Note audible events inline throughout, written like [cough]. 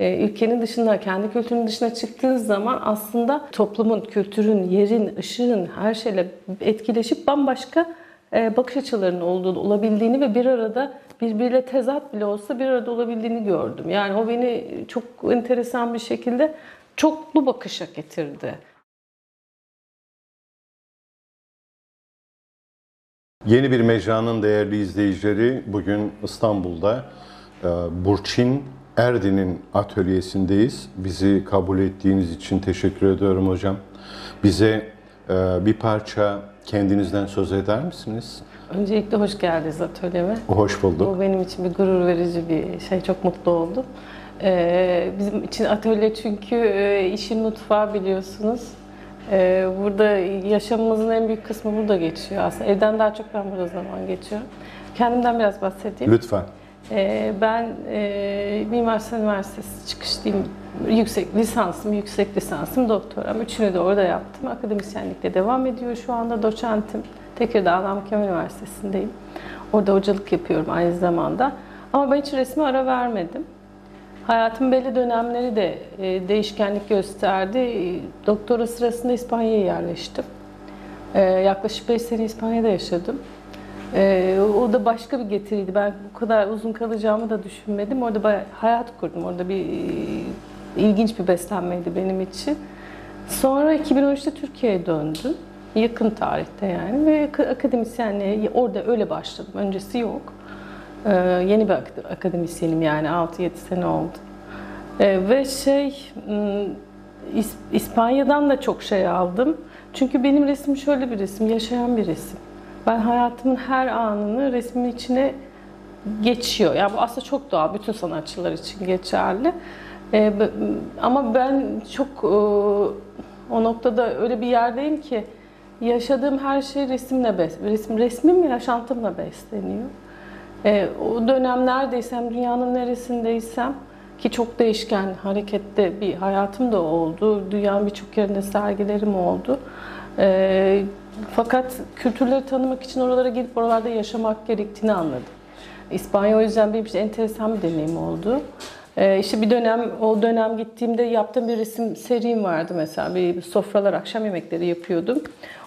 e, ülkenin dışında, kendi kültürünün dışına çıktığınız zaman aslında toplumun, kültürün, yerin, ışığın her şeyle etkileşip bambaşka e, bakış açılarının olduğunu, olabildiğini ve bir arada birbiriyle tezat bile olsa bir arada olabildiğini gördüm. Yani o beni çok enteresan bir şekilde çoklu bakışa getirdi. Yeni bir mecranın değerli izleyicileri bugün İstanbul'da e, Burçin Erdin'in atölyesindeyiz. Bizi kabul ettiğiniz için teşekkür ediyorum hocam. Bize e, bir parça kendinizden söz eder misiniz? Öncelikle hoş geldiniz atölyeme. Hoş bulduk. Bu benim için bir gurur verici bir şey. Çok mutlu oldum. Ee, bizim için atölye çünkü e, işin mutfağı biliyorsunuz. Burada yaşamımızın en büyük kısmı burada geçiyor aslında. Evden daha çok ben burada zaman geçiyorum. Kendimden biraz bahsedeyim. Lütfen. Ee, ben e, Mimar Sinan Üniversitesi çıkışlıyım. Yüksek lisansım, yüksek lisansım, doktoram. Üçünü de orada yaptım. Akademisyenlikle devam ediyor şu anda. Doçentim. Tekirdağ Namık Kemal Üniversitesi'ndeyim. Orada hocalık yapıyorum aynı zamanda. Ama ben hiç resme ara vermedim. Hayatım belli dönemleri de e, değişkenlik gösterdi. Doktora sırasında İspanya'ya yerleştim. E, yaklaşık 5 sene İspanya'da yaşadım. E, o da başka bir getiriydi. Ben bu kadar uzun kalacağımı da düşünmedim. Orada bayağı hayat kurdum. Orada bir e, ilginç bir beslenmeydi benim için. Sonra 2013'te Türkiye'ye döndüm. Yakın tarihte yani ve akademisyenliğe orada öyle başladım. Öncesi yok. Ee, yeni bir akademisyenim yani 6-7 sene oldu. Ee, ve şey İspanya'dan da çok şey aldım. Çünkü benim resmim şöyle bir resim, yaşayan bir resim. Ben hayatımın her anını resmin içine geçiyor. Yani bu aslında çok doğal, bütün sanatçılar için geçerli. Ee, ama ben çok o noktada öyle bir yerdeyim ki yaşadığım her şey resimle bes resim resmim yaşantımla besleniyor. E, o dönem neredeysem, dünyanın neresindeysem ki çok değişken, harekette bir hayatım da oldu. Dünyanın birçok yerinde sergilerim oldu. E, fakat kültürleri tanımak için oralara gidip oralarda yaşamak gerektiğini anladım. İspanya o yüzden benim için enteresan bir deneyim oldu. Ee, işte bir dönem, o dönem gittiğimde yaptığım bir resim serim vardı mesela. Bir sofralar, akşam yemekleri yapıyordum.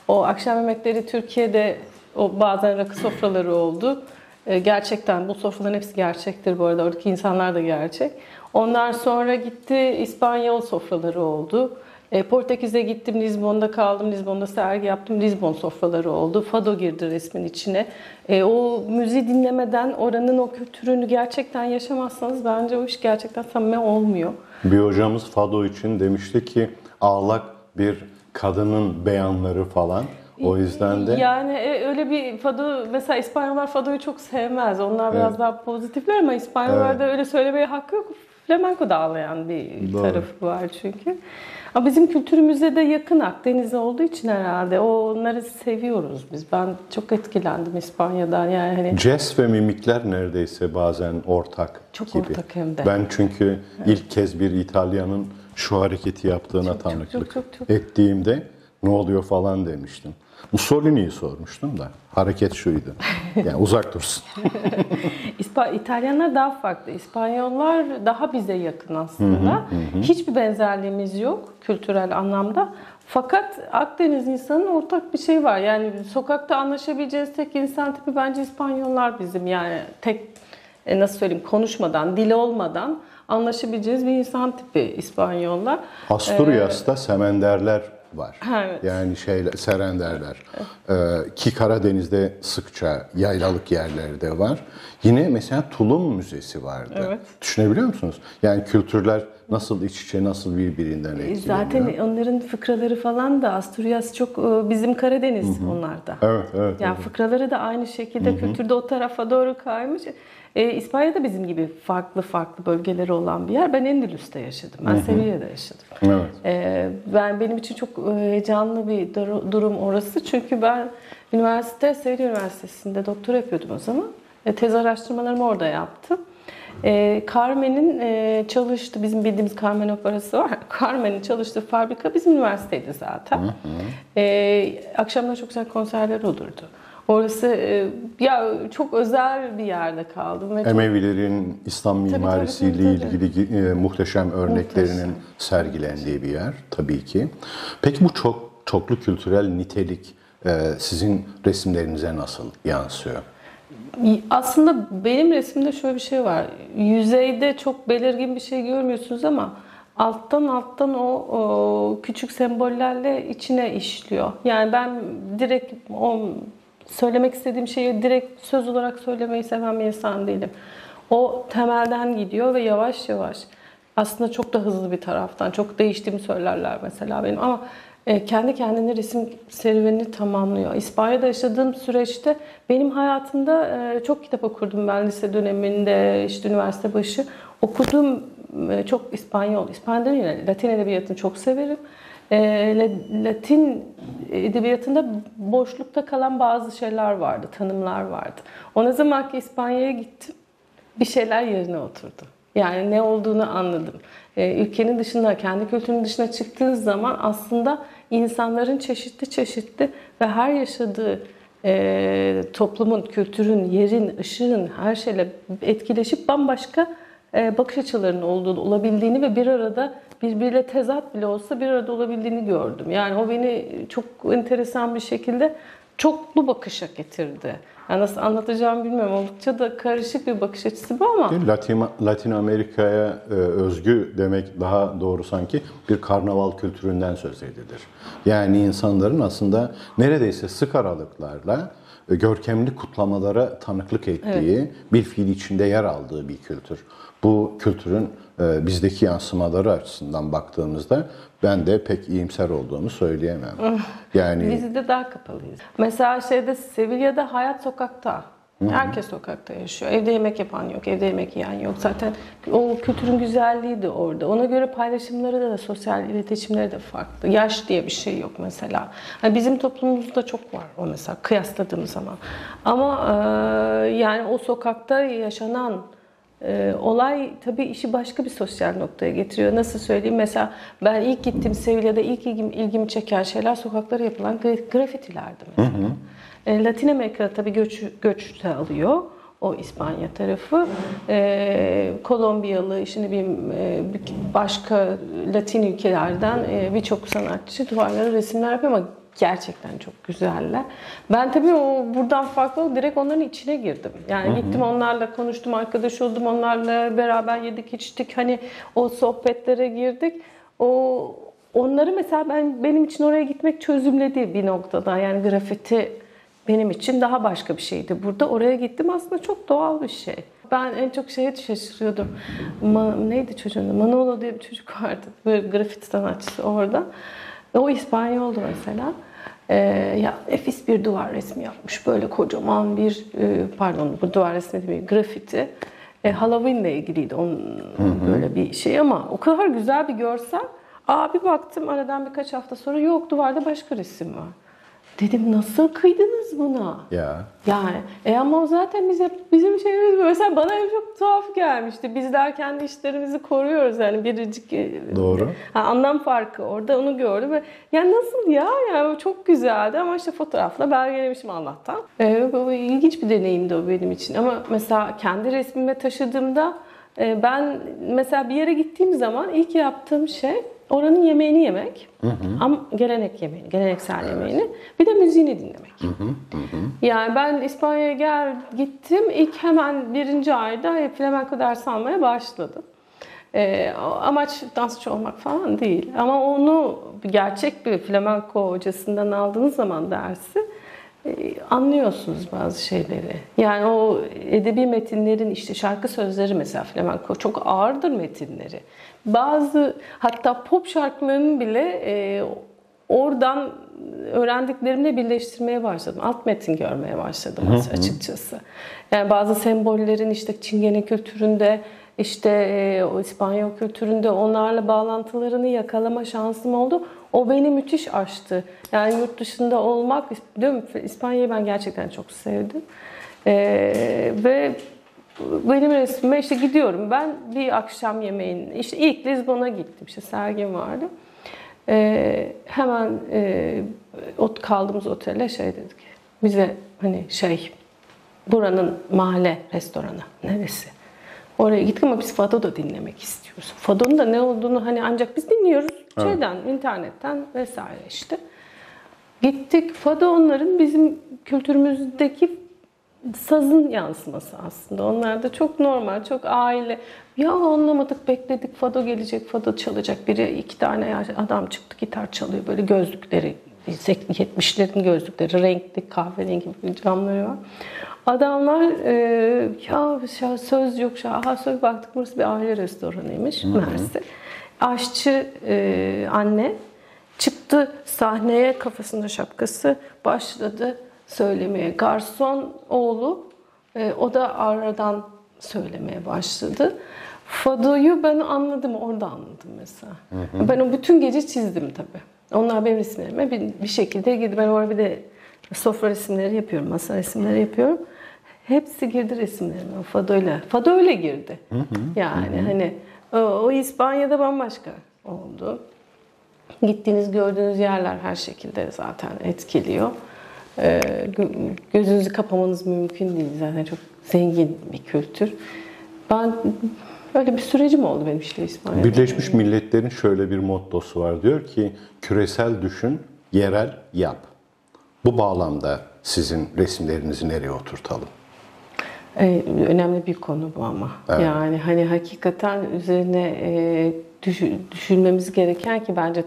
O akşam yemekleri Türkiye'de o bazen rakı sofraları oldu. Ee, gerçekten bu sofraların hepsi gerçektir bu arada. Oradaki insanlar da gerçek. Ondan sonra gitti İspanyol sofraları oldu. E, Portekiz'e gittim, Lizbon'da kaldım, Lizbon'da sergi yaptım, Lizbon sofraları oldu. Fado girdi resmin içine. E, o müziği dinlemeden oranın o kültürünü gerçekten yaşamazsanız bence o iş gerçekten samimi olmuyor. Bir hocamız Fado için demişti ki ağlak bir kadının beyanları falan. O yüzden de yani e, öyle bir fado mesela İspanyollar fadoyu çok sevmez. Onlar evet. biraz daha pozitifler ama İspanyollarda evet. öyle söylemeye hakkı yok. Flamenco da ağlayan bir Doğru. tarafı var çünkü. Ama bizim kültürümüze de yakın Akdeniz olduğu için herhalde onları seviyoruz biz. Ben çok etkilendim İspanya'dan yani hani. Jest ve mimikler neredeyse bazen ortak çok gibi. ortak hem de. Ben çünkü evet. ilk kez bir İtalyanın şu hareketi yaptığına çok, tanıklık çok, çok, çok, çok. ettiğimde ne oluyor falan demiştim. Mussolini'yi sormuştum da hareket şuydu. Yani uzak dursun. [laughs] İtalyanlar daha farklı. İspanyollar daha bize yakın aslında. Hı hı hı. Hiçbir benzerliğimiz yok kültürel anlamda. Fakat Akdeniz insanın ortak bir şey var. Yani sokakta anlaşabileceğiz tek insan tipi bence İspanyollar bizim. Yani tek e, nasıl söyleyeyim konuşmadan, dili olmadan anlaşabileceğiz bir insan tipi İspanyollar. Asturyas'ta ee, semenderler var. Evet. Yani şey Serenderler. Evet. Ee, ki Karadeniz'de sıkça yaylalık yerlerde var. Yine mesela Tulum Müzesi vardı. Evet. Düşünebiliyor musunuz? Yani kültürler nasıl iç içe, nasıl birbirinden e, etkileniyor? Zaten onların fıkraları falan da Asturias çok e, bizim Karadeniz Hı-hı. onlarda. Evet, evet. Yani evet. fıkraları da aynı şekilde Hı-hı. kültürde o tarafa doğru kaymış. E, İspanya da bizim gibi farklı farklı bölgeleri olan bir yer. Ben Endülüs'te yaşadım. Ben Sevilla'da yaşadım. Evet. E, ben benim için çok e, heyecanlı bir durum orası. Çünkü ben üniversite, Sevilla Üniversitesi'nde doktor yapıyordum o zaman. E, tez araştırmalarımı orada yaptım. E, Carmen'in e, çalıştığı, bizim bildiğimiz Carmen Operası var. [laughs] Carmen'in çalıştığı fabrika bizim üniversiteydi zaten. Hı hı. E, akşamlar çok güzel konserler olurdu. Orası e, ya çok özel bir yerde kaldım. Ve çok- Emevilerin İslam tabii, mimarisiyle tabii. ilgili e, muhteşem örneklerinin Muhteşem. sergilendiği bir yer tabii ki. Peki bu çok çoklu kültürel nitelik e, sizin resimlerinize nasıl yansıyor? Aslında benim resimde şöyle bir şey var. Yüzeyde çok belirgin bir şey görmüyorsunuz ama alttan alttan o, o küçük sembollerle içine işliyor. Yani ben direkt o söylemek istediğim şeyi direkt söz olarak söylemeyi seven bir insan değilim. O temelden gidiyor ve yavaş yavaş aslında çok da hızlı bir taraftan çok değiştiğimi söylerler mesela benim ama e, kendi kendine resim serüvenini tamamlıyor. İspanya'da yaşadığım süreçte benim hayatımda e, çok kitap okurdum ben lise döneminde, işte üniversite başı. Okuduğum e, çok İspanyol, İspanyol mi? Latin edebiyatını çok severim. E, La- Latin edebiyatında boşlukta kalan bazı şeyler vardı, tanımlar vardı. O ne zaman ki İspanya'ya gittim, bir şeyler yerine oturdu. Yani ne olduğunu anladım. Ee, ülkenin dışında, kendi kültürünün dışına çıktığınız zaman aslında insanların çeşitli çeşitli ve her yaşadığı e, toplumun, kültürün, yerin, ışığın her şeyle etkileşip bambaşka e, bakış açılarının olduğunu, olabildiğini ve bir arada birbiriyle tezat bile olsa bir arada olabildiğini gördüm. Yani o beni çok enteresan bir şekilde çoklu bakışa getirdi. Yani nasıl anlatacağımı bilmiyorum. Oldukça da karışık bir bakış açısı bu ama Latin, Latin Amerika'ya e, özgü demek daha doğru sanki bir karnaval kültüründen söz edilir. Yani insanların aslında neredeyse sık aralıklarla e, görkemli kutlamalara tanıklık ettiği, bir fiil içinde yer aldığı bir kültür. Bu kültürün e, bizdeki yansımaları açısından baktığımızda ben de pek iyimser olduğumu söyleyemem. Yani biz de daha kapalıyız. Mesela şeyde Sevilla'da hayat sokakta. Herkes sokakta yaşıyor. Evde yemek yapan yok, evde yemek yiyen yok. Zaten o kültürün güzelliği de orada. Ona göre paylaşımları da, da sosyal iletişimleri de farklı. Yaş diye bir şey yok mesela. Hani bizim toplumumuzda çok var o mesela kıyasladığım zaman. Ama e, yani o sokakta yaşanan ee, olay tabii işi başka bir sosyal noktaya getiriyor. Nasıl söyleyeyim? Mesela ben ilk gittiğim Sevilla'da ilk ilgim, ilgimi çeken şeyler sokaklara yapılan gra- grafitilerdi mesela. Ee, Latin Amerika tabii göç, göç de alıyor. O İspanya tarafı. Ee, Kolombiyalı, işte bileyim, e, bir- başka Latin ülkelerden e, birçok sanatçı duvarlara resimler yapıyor ama gerçekten çok güzeller. Ben tabii o buradan farklı direkt onların içine girdim. Yani gittim onlarla konuştum, arkadaş oldum, onlarla beraber yedik, içtik. Hani o sohbetlere girdik. O onları mesela ben benim için oraya gitmek çözümledi bir noktada. Yani grafiti benim için daha başka bir şeydi. Burada oraya gittim aslında çok doğal bir şey. Ben en çok şeye şaşırıyordum. Ma- neydi çocuğun? Manolo diye bir çocuk vardı. Böyle grafiti sanatçısı orada. O İspanyoldu mesela. Ee, ya nefis bir duvar resmi yapmış. Böyle kocaman bir, e, pardon bu duvar resmi değil, grafiti. E, Halloween'le ilgiliydi onun böyle bir şey ama o kadar güzel bir görsel. Aa bir baktım aradan birkaç hafta sonra yok duvarda başka resim var. Dedim nasıl kıydınız buna? ya Yani e ama o zaten bize bizim şeyimiz bu. Mesela bana çok tuhaf gelmişti. Bizler kendi işlerimizi koruyoruz yani biricik e, Doğru. Ha, anlam farkı orada onu gördüm ve ya nasıl ya yani çok güzeldi ama işte fotoğrafla belgelemişim Allah'tan. E, bu ilginç bir deneyimdi o benim için ama mesela kendi resmime taşıdığımda e, ben mesela bir yere gittiğim zaman ilk yaptığım şey oranın yemeğini yemek. Ama gelenek yemeğini, geleneksel yemeğini. Bir de müziğini dinlemek. Yani ben İspanya'ya gel gittim. İlk hemen birinci ayda flamenco ders almaya başladım. O amaç dansçı olmak falan değil. Ama onu gerçek bir flamenco hocasından aldığınız zaman dersi e, anlıyorsunuz bazı şeyleri. Yani o edebi metinlerin işte şarkı sözleri mesela flamenco çok ağırdır metinleri. Bazı hatta pop şarkılarının bile e, oradan öğrendiklerimle birleştirmeye başladım. Alt metin görmeye başladım açıkçası. Yani bazı sembollerin işte Çingene kültüründe işte e, o İspanyol kültüründe onlarla bağlantılarını yakalama şansım oldu. O beni müthiş aştı. Yani yurt dışında olmak, diyorum İspanya'yı ben gerçekten çok sevdim. E, ve benim resmime işte gidiyorum ben bir akşam yemeğin işte ilk Lizbon'a gittim işte sergim vardı. E, hemen e, ot kaldığımız otele şey dedik. Bize hani şey buranın mahalle restoranı neresi? Oraya gittik ama biz Fado da dinlemek istiyoruz. Fado'nun da ne olduğunu hani ancak biz dinliyoruz. Şeyden, internetten vesaire işte. Gittik. Fado onların bizim kültürümüzdeki sazın yansıması aslında. Onlar da çok normal, çok aile. Ya anlamadık, bekledik. Fado gelecek, Fado çalacak. Biri iki tane adam çıktı, gitar çalıyor. Böyle gözlükleri, 70'lerin gözlükleri, renkli kahverengi bir camları var. Adamlar e, ya, ya söz yok, aha söz baktık burası bir aile restoranıymış Mersi. Aşçı e, anne çıktı sahneye kafasında şapkası başladı söylemeye. Garson oğlu e, o da aradan söylemeye başladı. Fado'yu ben anladım, orada anladım mesela. Hı hı. Ben o bütün gece çizdim tabii. Onlar benim resimlerime bir, bir şekilde girdi. Ben orada bir de sofra resimleri yapıyorum, masa resimleri yapıyorum. Hepsi girdi resimlerime Fado'yla. Fado öyle girdi. Hı hı. Yani hı hı. hani o, İspanya'da bambaşka oldu. Gittiğiniz, gördüğünüz yerler her şekilde zaten etkiliyor. Ee, gözünüzü kapamanız mümkün değil zaten çok zengin bir kültür. Ben öyle bir sürecim oldu benim işte İspanya'da. Birleşmiş Milletler'in şöyle bir mottosu var. Diyor ki küresel düşün, yerel yap. Bu bağlamda sizin resimlerinizi nereye oturtalım? Ee, önemli bir konu bu ama. Evet. Yani hani hakikaten üzerine e, düşünmemiz gereken ki bence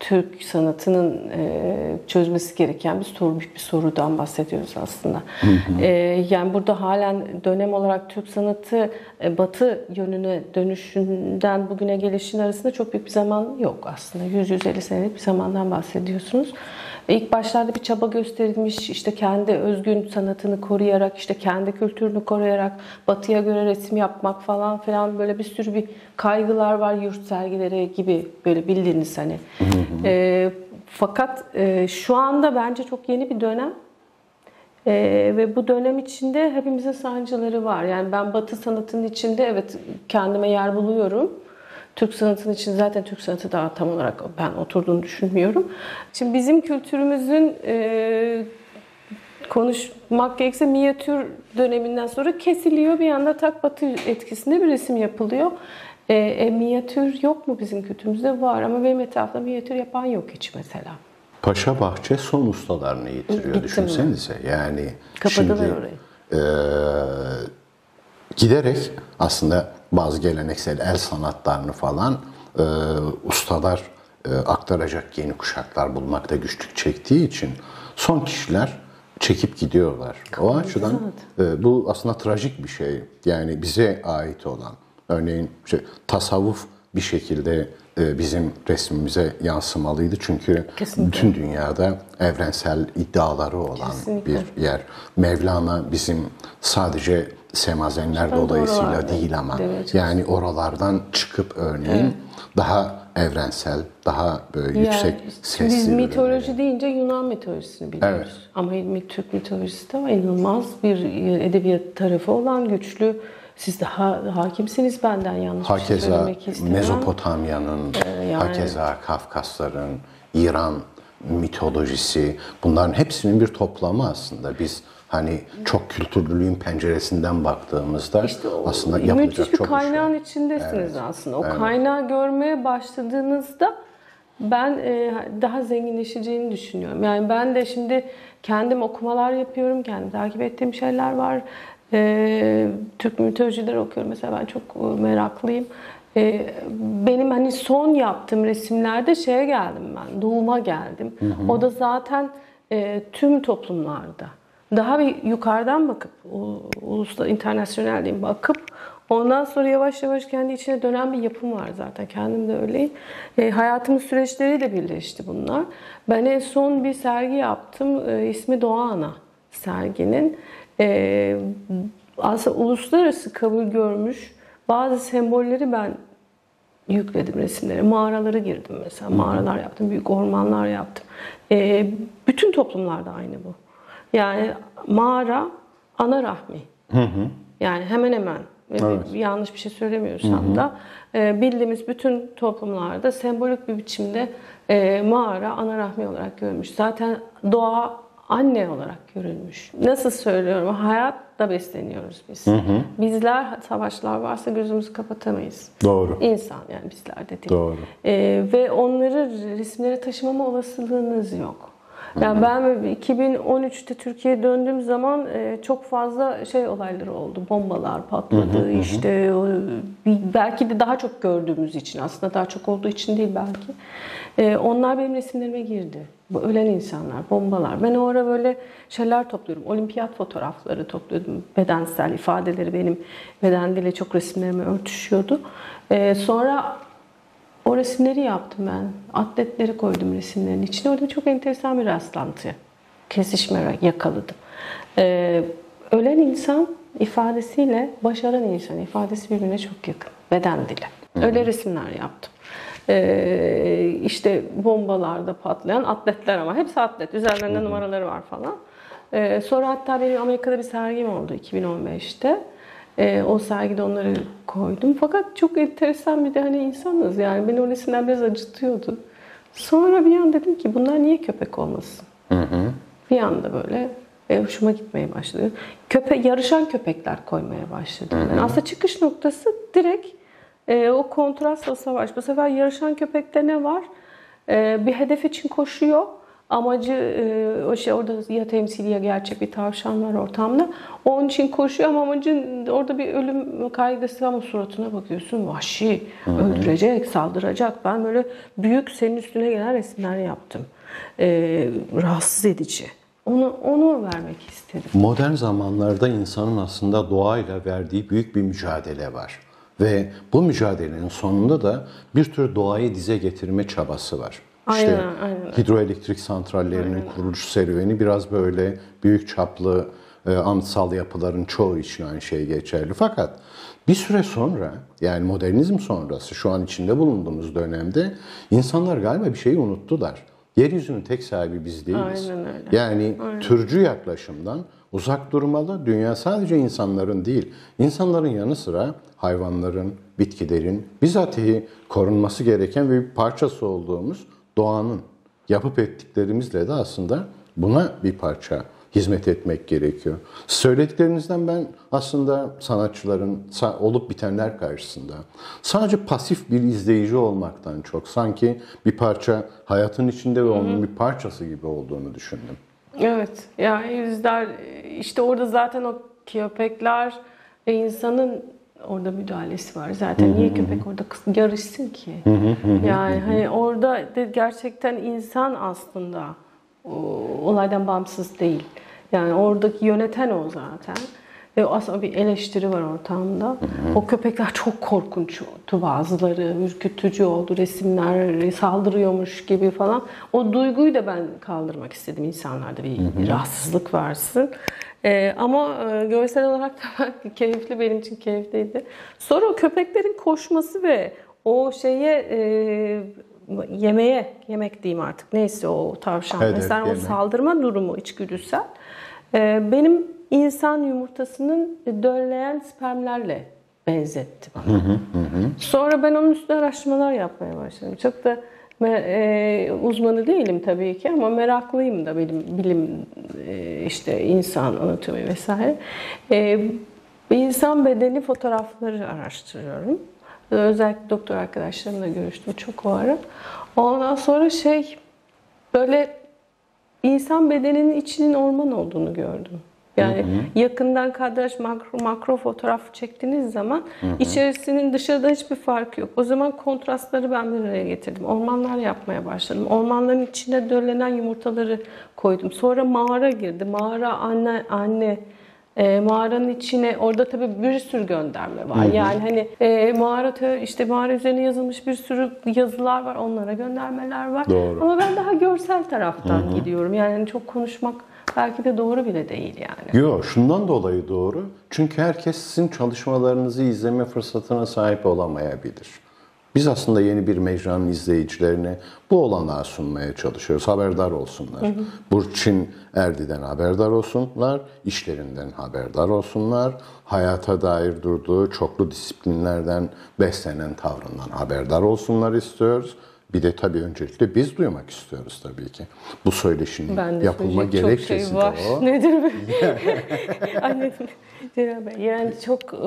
Türk sanatının e, çözmesi gereken bir soru, büyük bir sorudan bahsediyoruz aslında. Hı hı. E, yani burada halen dönem olarak Türk sanatı e, Batı yönüne dönüşünden bugüne gelişin arasında çok büyük bir zaman yok aslında. 100-150 senelik bir zamandan bahsediyorsunuz. İlk başlarda bir çaba gösterilmiş, işte kendi özgün sanatını koruyarak, işte kendi kültürünü koruyarak, batıya göre resim yapmak falan filan böyle bir sürü bir kaygılar var yurt sergileri gibi böyle bildiğiniz hani. E, fakat e, şu anda bence çok yeni bir dönem. Ee, ve bu dönem içinde hepimizin sancıları var. Yani ben Batı sanatının içinde evet kendime yer buluyorum. Türk sanatının için zaten Türk sanatı daha tam olarak ben oturduğunu düşünmüyorum. Şimdi bizim kültürümüzün e, konuşmak gerekirse minyatür döneminden sonra kesiliyor. Bir anda tak batı etkisinde bir resim yapılıyor. E, e, minyatür yok mu bizim kültürümüzde? Var ama benim etrafımda minyatür yapan yok hiç mesela. Paşa Bahçe son ustalarını yitiriyor Gittim düşünsenize. Mi? Yani Kapadılar şimdi, orayı. E, giderek aslında bazı geleneksel el sanatlarını falan e, ustalar e, aktaracak yeni kuşaklar bulmakta güçlük çektiği için son kişiler çekip gidiyorlar. O açıdan e, bu aslında trajik bir şey. Yani bize ait olan. Örneğin şey, tasavvuf bir şekilde bizim resmimize yansımalıydı. Çünkü Kesinlikle. bütün dünyada evrensel iddiaları olan Kesinlikle. bir yer. Mevlana bizim sadece semazenler ben dolayısıyla değil ama yani oralardan çıkıp örneğin evet. daha evrensel, daha böyle yani, yüksek sesli. Biz mitoloji böyle. deyince Yunan mitolojisini biliyoruz. Evet. Ama Türk mitolojisi de inanılmaz bir edebiyat tarafı olan güçlü siz daha hakimsiniz benden yanlış hakeza, bir şey söylemek istemem. Mezopotamya'nın, ee, yani. hakeza Kafkasların, İran mitolojisi bunların hepsinin bir toplamı aslında. Biz hani çok kültürlülüğün penceresinden baktığımızda işte o, aslında yapılacak müthiş bir çok kaynağın şey. içindesiniz evet. aslında. O evet. kaynağı görmeye başladığınızda ben e, daha zenginleşeceğini düşünüyorum. Yani ben de şimdi kendim okumalar yapıyorum, kendim takip ettiğim şeyler var. E, Türk mitolojileri okuyorum mesela ben çok e, meraklıyım. E, benim hani son yaptığım resimlerde şeye geldim ben, doğuma geldim. Hı hı. O da zaten e, tüm toplumlarda daha bir yukarıdan bakıp, uluslararası, internasyonel diyeyim bakıp ondan sonra yavaş yavaş kendi içine dönen bir yapım var zaten. Kendim de öyleyim. E, hayatımın süreçleriyle birleşti bunlar. Ben en son bir sergi yaptım. E, ismi Doğa Ana serginin. E, aslında uluslararası kabul görmüş bazı sembolleri ben yükledim resimlere. Mağaraları girdim mesela. Mağaralar yaptım, büyük ormanlar yaptım. E, bütün toplumlarda aynı bu. Yani mağara ana rahmi. Hı hı. Yani hemen hemen evet. yanlış bir şey söylemiyorsam hı hı. da e, bildiğimiz bütün toplumlarda sembolik bir biçimde e, mağara ana rahmi olarak görmüş. Zaten doğa anne olarak görülmüş. Nasıl söylüyorum? Hayatla besleniyoruz biz. Bizler savaşlar varsa gözümüzü kapatamayız. Doğru. İnsan yani bizler de değil. Doğru. Ee, ve onları resimlere taşımama olasılığınız yok. Yani ben 2013'te Türkiye'ye döndüğüm zaman e, çok fazla şey olayları oldu. Bombalar patladı. işte o, bir- belki de daha çok gördüğümüz için aslında daha çok olduğu için değil belki. E, onlar benim resimlerime girdi. Bu ölen insanlar, bombalar. Ben o ara böyle şeyler topluyorum. Olimpiyat fotoğrafları topluyordum. Bedensel ifadeleri benim beden dile çok resimlerime örtüşüyordu. E, sonra o resimleri yaptım ben. Atletleri koydum resimlerin içine. Orada çok enteresan bir rastlantı. Kesişme yakaladım. Ee, ölen insan ifadesiyle başaran insan ifadesi birbirine çok yakın. Beden dili. Öyle resimler yaptım. Ee, işte bombalarda patlayan atletler ama hepsi atlet. Üzerlerinde numaraları var falan. Ee, sonra hatta benim Amerika'da bir sergim oldu 2015'te. Ee, o sergide onları koydum. Fakat çok enteresan bir de hani insanız yani beni o resimler biraz acıtıyordu. Sonra bir an dedim ki bunlar niye köpek olmasın? Bir anda böyle e, hoşuma gitmeye başladı. Köpe yarışan köpekler koymaya başladım. Ben aslında çıkış noktası direkt e, o kontrast, o savaş. Bu sefer yarışan köpekte ne var? E, bir hedef için koşuyor. Amacı e, o şey orada ya temsili ya gerçek bir tavşan var ortamda. Onun için koşuyor ama amacın orada bir ölüm kaygısı ama suratına bakıyorsun vahşi, öldürecek, saldıracak. Ben böyle büyük senin üstüne gelen resimler yaptım. E, rahatsız edici. Onu onu vermek istedim. Modern zamanlarda insanın aslında doğayla verdiği büyük bir mücadele var. Ve bu mücadelenin sonunda da bir tür doğayı dize getirme çabası var. İşte Aynen, aynen. hidroelektrik santrallerinin kuruluş serüveni biraz böyle büyük çaplı e, anıtsal yapıların çoğu için aynı şey geçerli. Fakat bir süre sonra yani modernizm sonrası şu an içinde bulunduğumuz dönemde insanlar galiba bir şeyi unuttular. Yeryüzünün tek sahibi biz değiliz. Aynen öyle. Yani türcü yaklaşımdan uzak durmalı. Dünya sadece insanların değil, insanların yanı sıra hayvanların, bitkilerin, bizatihi korunması gereken ve bir parçası olduğumuz doğanın yapıp ettiklerimizle de aslında buna bir parça hizmet etmek gerekiyor. Söylediklerinizden ben aslında sanatçıların sa- olup bitenler karşısında sadece pasif bir izleyici olmaktan çok sanki bir parça hayatın içinde ve onun bir parçası gibi olduğunu düşündüm. Evet. Yani yüzler işte orada zaten o köpekler insanın orada müdahalesi var. Zaten niye köpek orada yarışsın ki? yani hani orada gerçekten insan aslında olaydan bağımsız değil. Yani oradaki yöneten o zaten. Ve aslında bir eleştiri var ortamda. O köpekler çok korkunçtu bazıları. Ürkütücü oldu. Resimler saldırıyormuş gibi falan. O duyguyu da ben kaldırmak istedim. insanlarda bir, bir rahatsızlık varsın. Ee, ama e, görsel olarak da [laughs] keyifli benim için keyifliydi. Sonra o köpeklerin koşması ve o şeye e, yemeğe yemek diyeyim artık neyse o tavşan Hedef mesela o yemek. saldırma durumu içgüdüsel. Ee, benim insan yumurtasının dölleyen spermlerle benzetti bana. Sonra ben onun üstüne araştırmalar yapmaya başladım. Çok da e, uzmanı değilim tabii ki ama meraklıyım da bilim, bilim e, işte insan anatomi vesaire. E, insan bedeni fotoğrafları araştırıyorum. Özellikle doktor arkadaşlarımla görüştüm çok o ara. Ondan sonra şey böyle insan bedeninin içinin orman olduğunu gördüm. Yani yakından kadraj makro, makro fotoğraf çektiğiniz zaman içerisinin dışarıda hiçbir farkı yok. O zaman kontrastları ben bir araya getirdim. Ormanlar yapmaya başladım. Ormanların içine döllenen yumurtaları koydum. Sonra mağara girdi. Mağara anne anne e, mağaranın içine orada tabii bir sürü gönderme var. Yani hani e, mağara tö- işte mağara üzerine yazılmış bir sürü yazılar var. Onlara göndermeler var. Doğru. Ama ben daha görsel taraftan gidiyorum. Yani hani çok konuşmak belki de doğru bile değil yani. Yok, şundan dolayı doğru. Çünkü herkes sizin çalışmalarınızı izleme fırsatına sahip olamayabilir. Biz aslında yeni bir mecranın izleyicilerine bu olanağı sunmaya çalışıyoruz. Haberdar olsunlar. Burçin Erdi'den haberdar olsunlar, işlerinden haberdar olsunlar, hayata dair durduğu çoklu disiplinlerden beslenen tavrından haberdar olsunlar istiyoruz. Bir de tabii öncelikle biz duymak istiyoruz tabii ki. Bu söyleşinin Ben de yapılma çok gerekçesi şey de var. o. [laughs] Nedir bu? Anne, Celal Bey, yani çok e,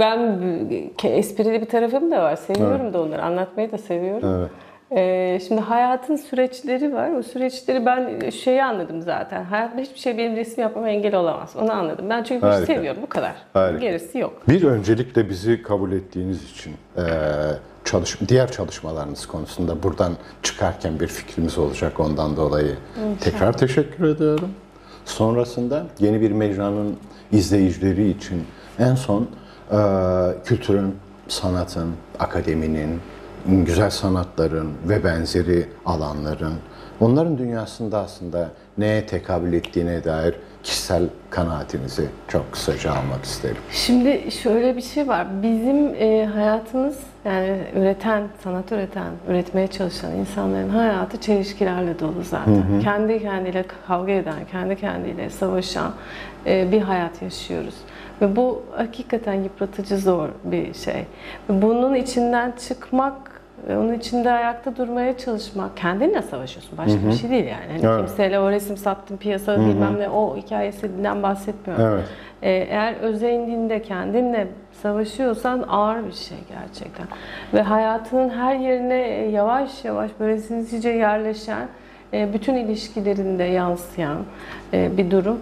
ben esprili bir tarafım da var. Seviyorum da onları. Anlatmayı da seviyorum. Evet. E, şimdi hayatın süreçleri var. O süreçleri ben şeyi anladım zaten. Hayatta hiçbir şey benim resim yapmama engel olamaz. Onu anladım. Ben çünkü Harika. seviyorum. Bu kadar. Harika. Gerisi yok. Bir öncelikle bizi kabul ettiğiniz için eee, çalış diğer çalışmalarınız konusunda buradan çıkarken bir fikrimiz olacak ondan dolayı tekrar teşekkür ediyorum. Sonrasında yeni bir mecranın izleyicileri için en son eee, kültürün, sanatın, akademinin, güzel sanatların ve benzeri alanların onların dünyasında aslında neye tekabül ettiğine dair kişisel kanaatinizi çok kısaca almak isterim. Şimdi şöyle bir şey var. Bizim e, hayatımız yani üreten, sanat üreten, üretmeye çalışan insanların hayatı çelişkilerle dolu zaten. Kendi kendiyle kavga eden, kendi kendiyle savaşan e, bir hayat yaşıyoruz. Ve bu hakikaten yıpratıcı zor bir şey. Bunun içinden çıkmak, e, onun içinde ayakta durmaya çalışmak, kendinle savaşıyorsun. Başka bir şey değil yani. Hani Evet. Kimseyle o resim sattım piyasa bilmem ne o hikayesinden bahsetmiyorum. Evet. Ee, Eğer öze indiğinde kendinle savaşıyorsan ağır bir şey gerçekten. Ve hayatının her yerine e, yavaş yavaş böyle sinsice yerleşen, e, bütün ilişkilerinde yansıyan e, bir durum.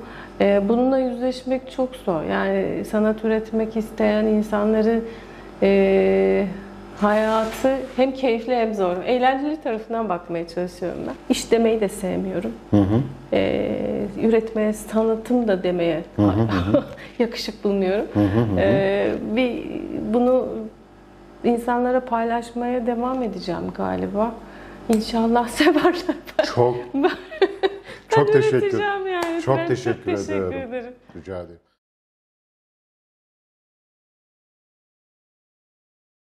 Bununla yüzleşmek çok zor. Yani sanat üretmek isteyen insanları hayatı hem keyifli hem zor. Eğlenceli tarafından bakmaya çalışıyorum ben. İş demeyi de sevmiyorum. Ee, üretmeye, sanatım da demeye [laughs] yakışık bulmuyorum. Ee, bir bunu insanlara paylaşmaya devam edeceğim galiba. İnşallah [laughs] severler. Çok çok teşekkür yani. Çok Ben teşekkür, teşekkür ederim. ederim. Rica ederim.